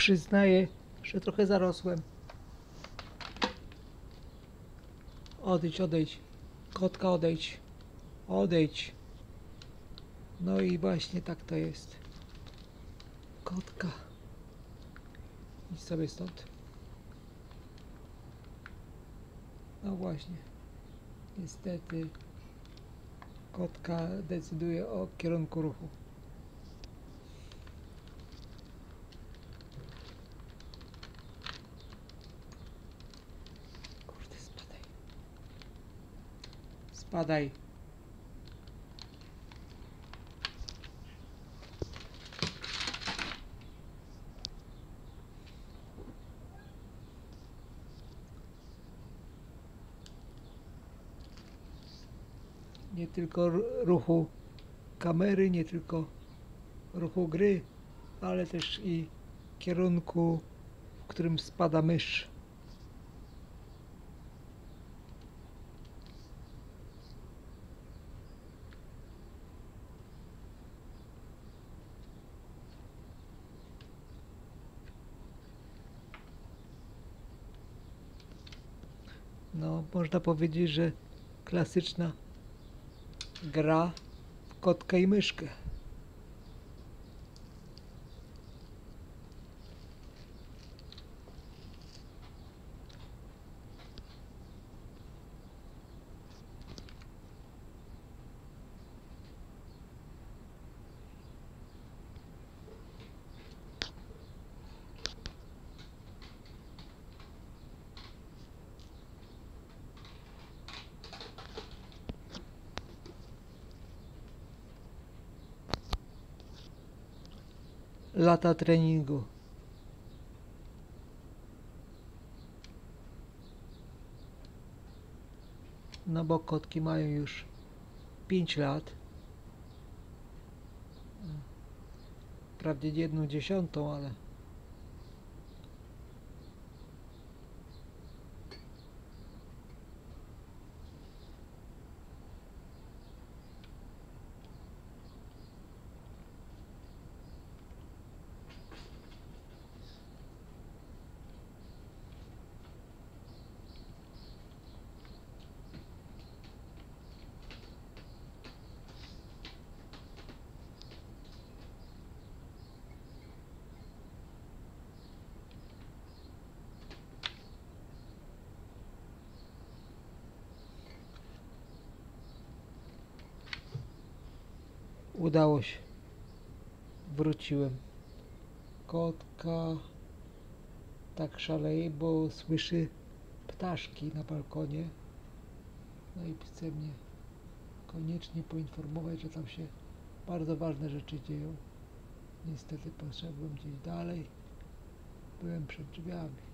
Przyznaję, że trochę zarosłem. Odejdź, odejdź. Kotka, odejdź. Odejdź. No i właśnie tak to jest. Kotka. Idź sobie stąd. No właśnie. Niestety kotka decyduje o kierunku ruchu. Kurde, spadaj. Spadaj. Nie tylko ru- ruchu kamery, nie tylko ruchu gry, ale też i kierunku, w którym spada mysz. No, można powiedzieć, że klasyczna gra w kotkę i myszkę. Lata treningu. No bo kotki mają już 5 lat. Wprawdzie jedną dziesiątą, ale udało się. Wróciłem. Kotka tak szaleje, bo słyszy ptaszki na balkonie. No i chce mnie koniecznie poinformować, że tam się bardzo ważne rzeczy dzieją. Niestety poszedłem gdzieś dalej. Byłem przed drzwiami.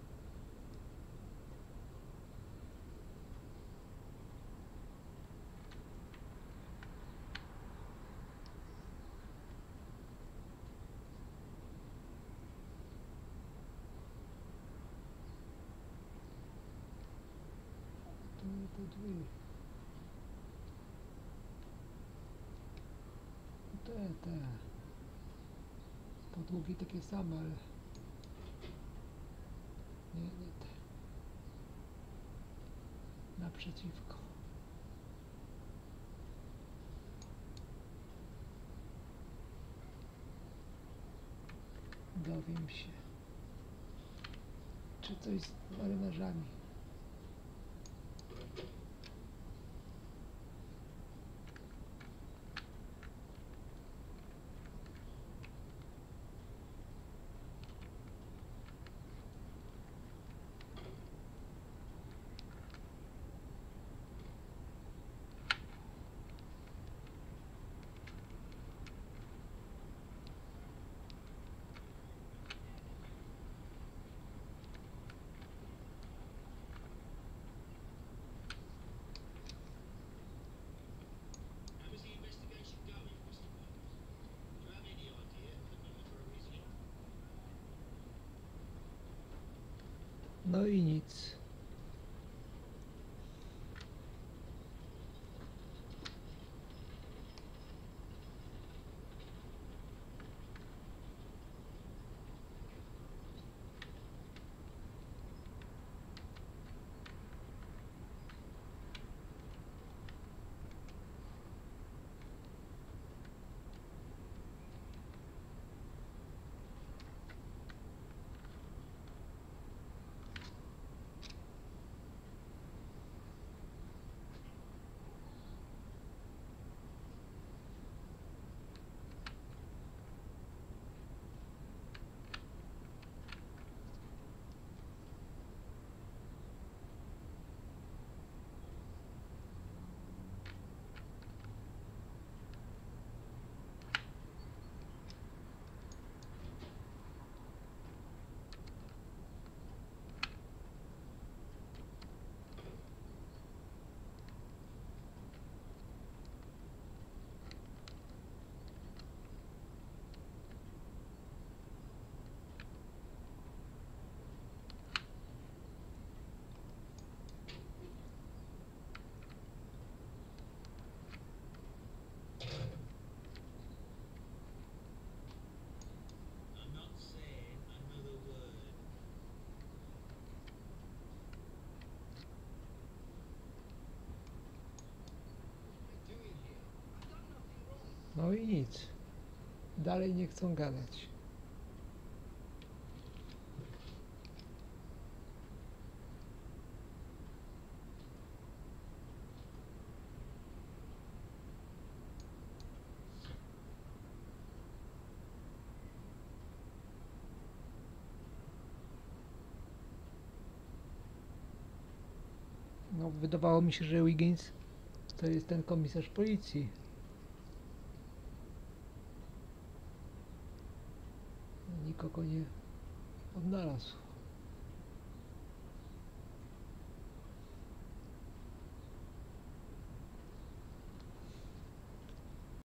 Drzwi. Te, te. Podłogi takie same, ale nie, nie te. Naprzeciwko. Dowiem się, czy coś z marynarzami. No i nic. I nic. Dalej nie chcą gadać. No, wydawało mi się, że Wiggins to jest ten komisarz policji. как они обнаразу.